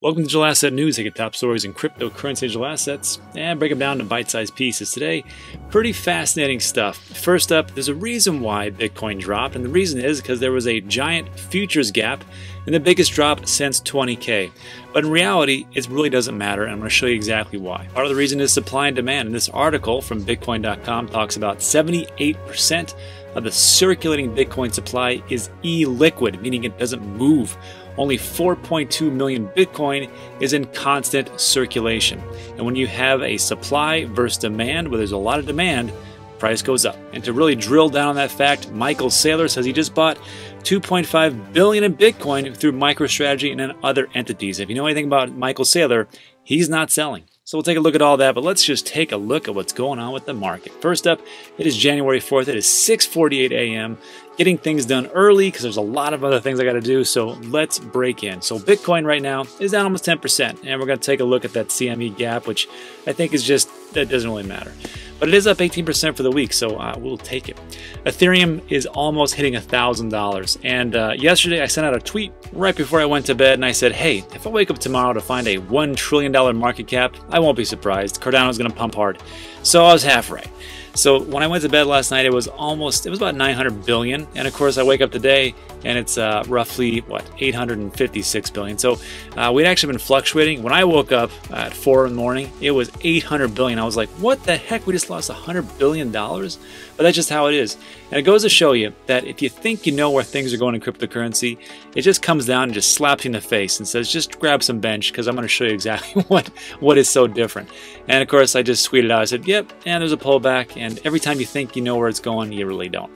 Welcome to Digital Asset News. Take top stories in cryptocurrency digital assets and break them down to bite-sized pieces. Today, pretty fascinating stuff. First up, there's a reason why Bitcoin dropped, and the reason is because there was a giant futures gap and the biggest drop since 20k. But in reality, it really doesn't matter, and I'm going to show you exactly why. Part of the reason is supply and demand. And this article from Bitcoin.com talks about 78% of the circulating Bitcoin supply is illiquid, meaning it doesn't move only 4.2 million Bitcoin is in constant circulation. And when you have a supply versus demand, where there's a lot of demand, price goes up. And to really drill down on that fact, Michael Saylor says he just bought 2.5 billion in Bitcoin through MicroStrategy and other entities. If you know anything about Michael Saylor, he's not selling. So we'll take a look at all that, but let's just take a look at what's going on with the market. First up, it is January 4th. It is 6:48 a.m. Getting things done early because there's a lot of other things I got to do. So let's break in. So Bitcoin right now is down almost 10%, and we're going to take a look at that CME gap, which I think is just that doesn't really matter but it is up 18% for the week, so uh, we'll take it. Ethereum is almost hitting $1,000. And uh, yesterday I sent out a tweet right before I went to bed and I said, hey, if I wake up tomorrow to find a $1 trillion market cap, I won't be surprised. Cardano's going to pump hard. So I was half right. So when I went to bed last night, it was almost, it was about 900 billion. And of course, I wake up today and it's uh, roughly, what, 856 billion. So uh, we'd actually been fluctuating. When I woke up at 4 in the morning, it was 800 billion. I was like, what the heck? We just lost 100 billion dollars? But that's just how it is. And it goes to show you that if you think you know where things are going in cryptocurrency, it just comes down and just slaps you in the face and says, just grab some bench because I'm going to show you exactly what, what is so different. And of course, I just tweeted out, I said, yep, and there's a pullback. And every time you think you know where it's going, you really don't.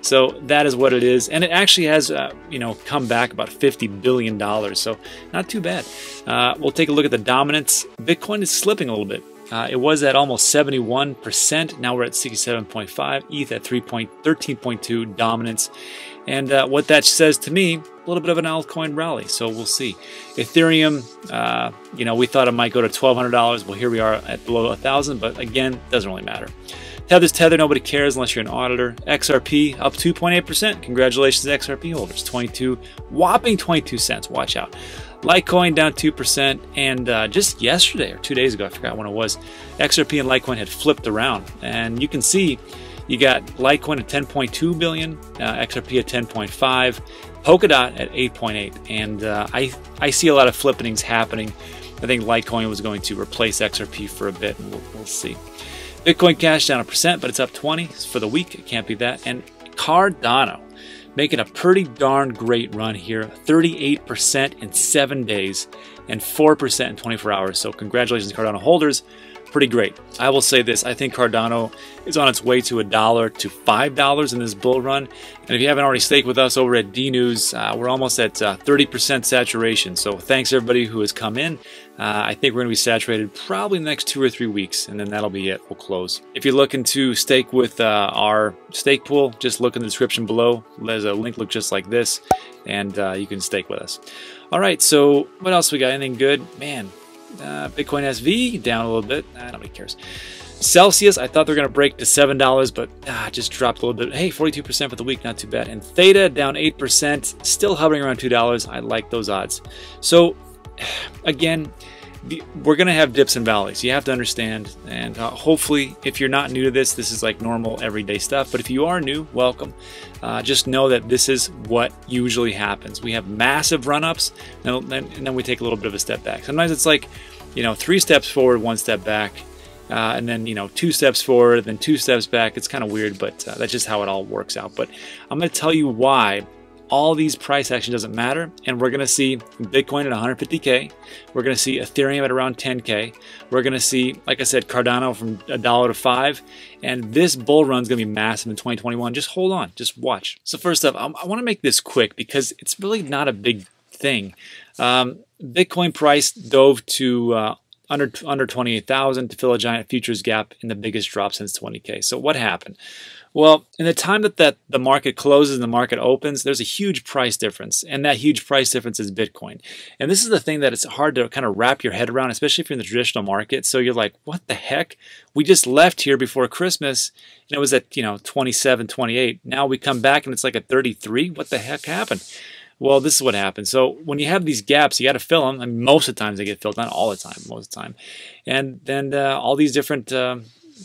So that is what it is. And it actually has, uh, you know, come back about $50 billion. So not too bad. Uh, we'll take a look at the dominance. Bitcoin is slipping a little bit. Uh, it was at almost 71%. Now we're at 67.5. ETH at 3.13.2 dominance. And uh, what that says to me, a little bit of an altcoin rally. So we'll see. Ethereum, uh, you know, we thought it might go to $1,200. Well, here we are at below 1,000, but again, doesn't really matter. Tether's Tether, nobody cares unless you're an auditor. XRP up 2.8%. Congratulations, XRP holders. 22, whopping 22 cents. Watch out. Litecoin down 2%. And uh, just yesterday or two days ago, I forgot when it was, XRP and Litecoin had flipped around. And you can see you got Litecoin at 10.2 billion, uh, XRP at 10.5, Polkadot at 8.8. And uh, I, I see a lot of flippings happening. I think Litecoin was going to replace XRP for a bit, and we'll, we'll see. Bitcoin Cash down a percent, but it's up 20 for the week. It can't be that. And Cardano making a pretty darn great run here 38% in seven days and 4% in 24 hours. So, congratulations, Cardano holders pretty great. I will say this, I think Cardano is on its way to a dollar to five dollars in this bull run. And if you haven't already staked with us over at D News, uh, we're almost at 30% uh, saturation. So thanks everybody who has come in. Uh, I think we're going to be saturated probably the next two or three weeks, and then that'll be it. We'll close. If you're looking to stake with uh, our stake pool, just look in the description below. There's a link look just like this, and uh, you can stake with us. All right, so what else we got? Anything good? Man, uh, Bitcoin SV down a little bit. Nobody cares. Celsius, I thought they were going to break to $7, but ah, just dropped a little bit. Hey, 42% for the week, not too bad. And Theta down 8%, still hovering around $2. I like those odds. So, again, we're going to have dips and valleys. You have to understand. And uh, hopefully, if you're not new to this, this is like normal everyday stuff. But if you are new, welcome. Uh, just know that this is what usually happens. We have massive run ups, and, and then we take a little bit of a step back. Sometimes it's like, you know, three steps forward, one step back. Uh, and then you know two steps forward then two steps back it's kind of weird but uh, that's just how it all works out but i'm going to tell you why all these price action doesn't matter. And we're going to see Bitcoin at 150K. We're going to see Ethereum at around 10K. We're going to see, like I said, Cardano from a dollar to five. And this bull run is going to be massive in 2021. Just hold on, just watch. So first up, I want to make this quick because it's really not a big thing. Um, Bitcoin price dove to uh, under under 28,000 to fill a giant futures gap in the biggest drop since 20k. So what happened? Well, in the time that, that the market closes and the market opens, there's a huge price difference, and that huge price difference is Bitcoin. And this is the thing that it's hard to kind of wrap your head around, especially if you're in the traditional market. So you're like, what the heck? We just left here before Christmas, and it was at you know 27, 28. Now we come back and it's like at 33. What the heck happened? Well, this is what happens. So when you have these gaps, you got to fill them. I mean, most of the times they get filled, not all the time, most of the time. And then uh, all these different uh,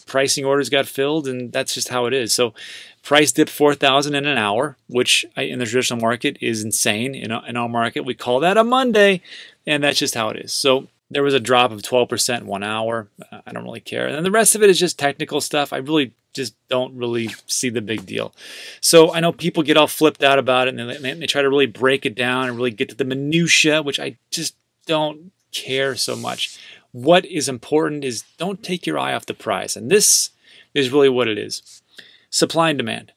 pricing orders got filled, and that's just how it is. So price dipped 4,000 in an hour, which in the traditional market is insane. In, in our market, we call that a Monday, and that's just how it is. So there was a drop of 12% one hour. Uh, I don't really care. And then the rest of it is just technical stuff. I really just don't really see the big deal. So I know people get all flipped out about it and they, they try to really break it down and really get to the minutia, which I just don't care so much. What is important is don't take your eye off the prize. And this is really what it is. Supply and demand.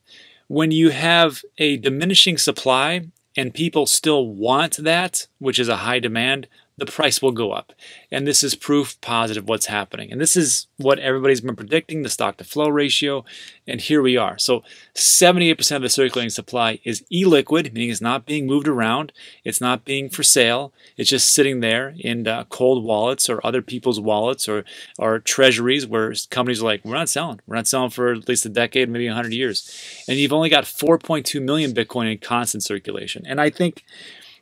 When you have a diminishing supply and people still want that, which is a high demand, the price will go up. And this is proof positive what's happening. And this is what everybody's been predicting, the stock to flow ratio. And here we are. So 78% of the circulating supply is illiquid, meaning it's not being moved around. It's not being for sale. It's just sitting there in uh, cold wallets or other people's wallets or, or treasuries where companies are like, we're not selling. We're not selling for at least a decade, maybe 100 years. And you've only got 4.2 million Bitcoin in constant circulation. And I think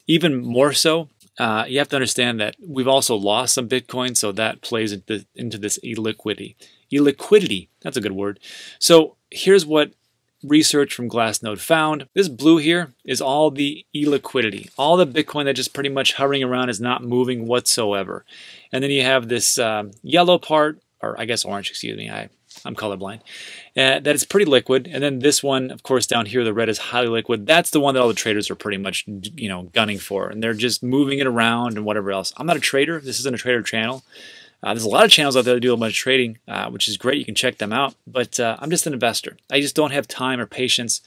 even more so, uh, you have to understand that we've also lost some Bitcoin, so that plays into, into this illiquidity. Illiquidity, that's a good word. So here's what research from Glassnode found. This blue here is all the illiquidity, all the Bitcoin that just pretty much hovering around is not moving whatsoever. And then you have this um, yellow part, or I guess orange, excuse me, I I'm colorblind, uh, that it's pretty liquid. And then this one, of course, down here, the red is highly liquid. That's the one that all the traders are pretty much, you know, gunning for. And they're just moving it around and whatever else. I'm not a trader. This isn't a trader channel. Uh, there's a lot of channels out there that do a bunch of trading, uh, which is great. You can check them out. But uh, I'm just an investor. I just don't have time or patience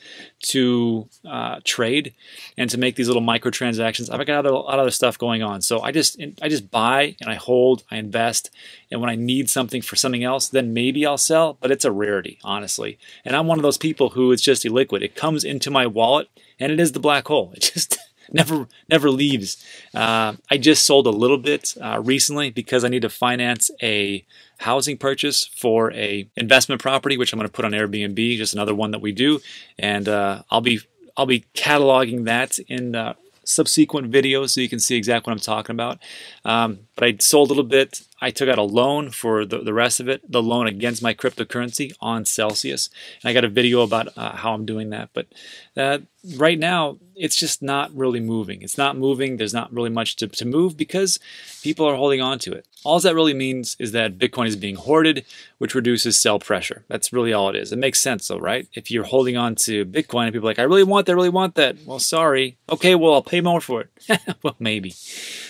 to uh, trade and to make these little microtransactions. I've got a lot of other stuff going on. So I just I just buy and I hold, I invest, and when I need something for something else, then maybe I'll sell. But it's a rarity, honestly. And I'm one of those people who it's just illiquid. It comes into my wallet and it is the black hole. It just never never leaves. Uh, I just sold a little bit uh, recently because I need to finance a housing purchase for a investment property, which I'm going to put on Airbnb. Just another one that we do, and uh, I'll be I'll be cataloging that in subsequent videos so you can see exactly what I'm talking about. Um, but I sold a little bit. I took out a loan for the, the rest of it, the loan against my cryptocurrency on Celsius. And I got a video about uh, how I'm doing that. But uh, right now, it's just not really moving. It's not moving. There's not really much to, to move because people are holding on to it. All that really means is that Bitcoin is being hoarded, which reduces sell pressure. That's really all it is. It makes sense though, right? If you're holding on to Bitcoin and people are like, I really want that, I really want that. Well, sorry. Okay, well, I'll pay more for it. well, maybe.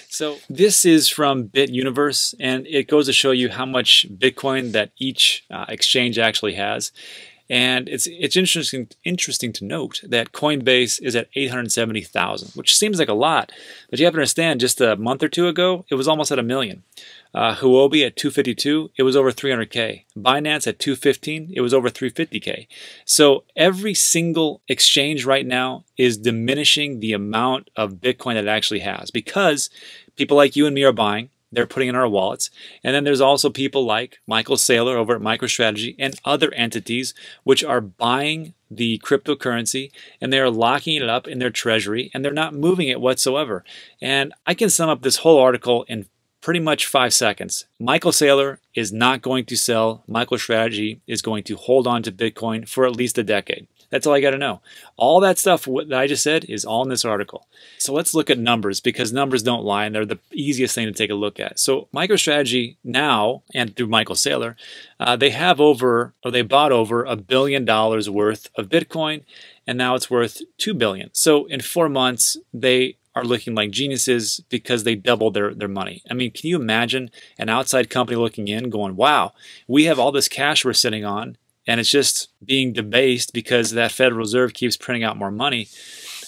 So this is from Bit Universe, and it goes to show you how much Bitcoin that each uh, exchange actually has. And it's it's interesting interesting to note that Coinbase is at 870,000, which seems like a lot, but you have to understand just a month or two ago, it was almost at a million. Uh, Huobi at 252, it was over 300k. Binance at 215, it was over 350k. So every single exchange right now is diminishing the amount of Bitcoin that it actually has because people like you and me are buying. They're putting in our wallets. And then there's also people like Michael Saylor over at MicroStrategy and other entities which are buying the cryptocurrency and they are locking it up in their treasury and they're not moving it whatsoever. And I can sum up this whole article in pretty much five seconds. Michael Saylor is not going to sell. MicroStrategy is going to hold on to Bitcoin for at least a decade. That's all I got to know. All that stuff that I just said is all in this article. So let's look at numbers because numbers don't lie and they're the easiest thing to take a look at. So MicroStrategy now, and through Michael Saylor, uh, they have over, or they bought over a billion dollars worth of Bitcoin, and now it's worth two billion. So in four months, they are looking like geniuses because they doubled their, their money. I mean, can you imagine an outside company looking in going, wow, we have all this cash we're sitting on and it's just being debased because that Federal Reserve keeps printing out more money.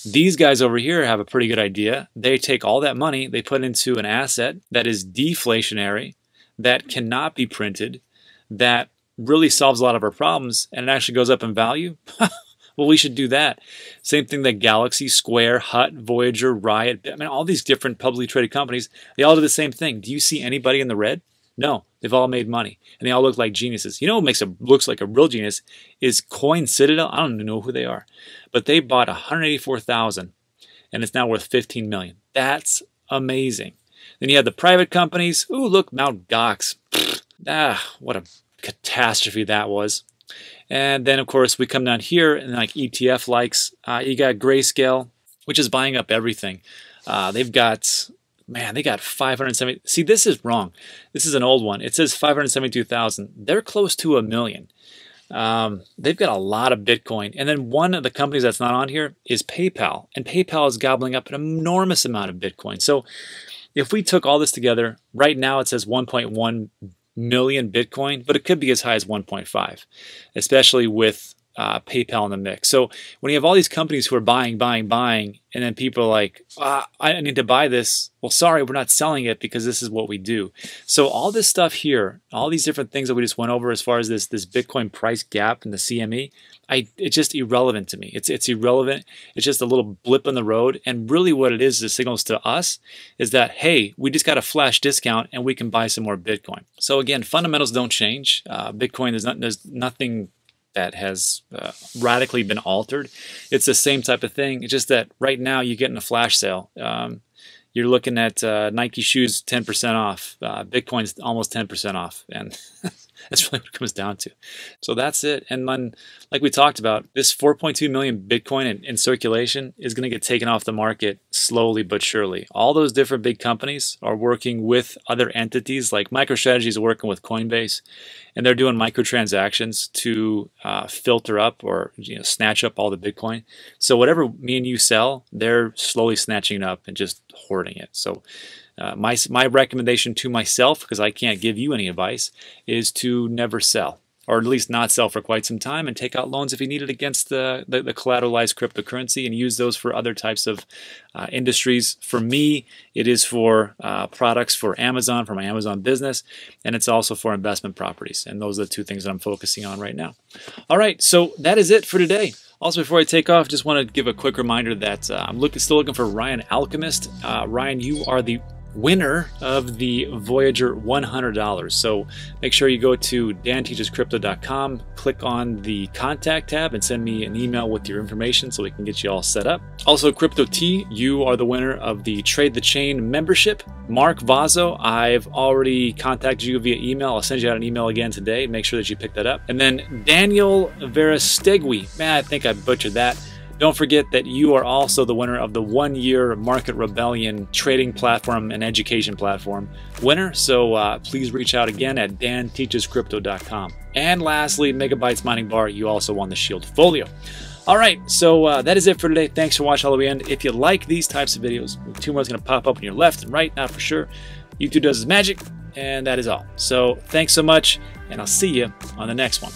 These guys over here have a pretty good idea. They take all that money, they put into an asset that is deflationary, that cannot be printed, that really solves a lot of our problems, and it actually goes up in value. well, we should do that. Same thing that Galaxy, Square, Hut, Voyager, Riot, I mean, all these different publicly traded companies, they all do the same thing. Do you see anybody in the red? No, they've all made money and they all look like geniuses. You know what makes a looks like a real genius is Coin Citadel. I don't even know who they are, but they bought 184,000 and it's now worth 15 million. That's amazing. Then you have the private companies. Ooh, look, Mount Gox. ah, what a catastrophe that was. And then, of course, we come down here and like ETF likes. Uh, you got Grayscale, which is buying up everything. Uh, they've got, man, they got 570. See, this is wrong. This is an old one. It says 572,000. They're close to a million. Um, they've got a lot of Bitcoin. And then one of the companies that's not on here is PayPal. And PayPal is gobbling up an enormous amount of Bitcoin. So if we took all this together, right now it says 1.1 million Bitcoin, but it could be as high as 1.5, especially with uh, PayPal in the mix. So when you have all these companies who are buying, buying, buying, and then people are like, ah, I need to buy this. Well, sorry, we're not selling it because this is what we do. So all this stuff here, all these different things that we just went over as far as this this Bitcoin price gap and the CME, I it's just irrelevant to me. It's it's irrelevant. It's just a little blip in the road. And really, what it is, the signals to us is that hey, we just got a flash discount and we can buy some more Bitcoin. So again, fundamentals don't change. Uh, Bitcoin is not there's nothing that has uh, radically been altered. It's the same type of thing. It's just that right now you get in a flash sale. Um, you're looking at uh, Nike shoes 10% off. Uh, Bitcoin's almost 10% off. And That's really what it comes down to. So that's it. And then, like we talked about, this 4.2 million Bitcoin in, in circulation is going to get taken off the market slowly but surely. All those different big companies are working with other entities, like MicroStrategy is working with Coinbase, and they're doing microtransactions to uh, filter up or you know snatch up all the Bitcoin. So whatever me and you sell, they're slowly snatching it up and just hoarding it. So uh, my, my recommendation to myself, because I can't give you any advice, is to never sell, or at least not sell for quite some time and take out loans if you need it against the, the, the collateralized cryptocurrency and use those for other types of uh, industries. For me, it is for uh, products for Amazon, for my Amazon business, and it's also for investment properties. And those are the two things that I'm focusing on right now. All right, so that is it for today. Also, before I take off, just want to give a quick reminder that uh, I'm looking, still looking for Ryan Alchemist. Uh, Ryan, you are the winner of the Voyager $100. So make sure you go to danteachescrypto.com, click on the contact tab, and send me an email with your information so we can get you all set up. Also, Crypto T, you are the winner of the Trade the Chain membership. Mark Vazo, I've already contacted you via email. I'll send you out an email again today. Make sure that you pick that up. And then Daniel Verastegui, man, I think I butchered that. Don't forget that you are also the winner of the one year Market Rebellion trading platform and education platform winner. So uh, please reach out again at danteachescrypto.com. And lastly, Megabytes Mining Bar, you also won the Shieldfolio. All right, so uh, that is it for today. Thanks for watching all the way end. If you like these types of videos, two more is going to pop up on your left and right, not for sure. YouTube does its magic, and that is all. So thanks so much, and I'll see you on the next one.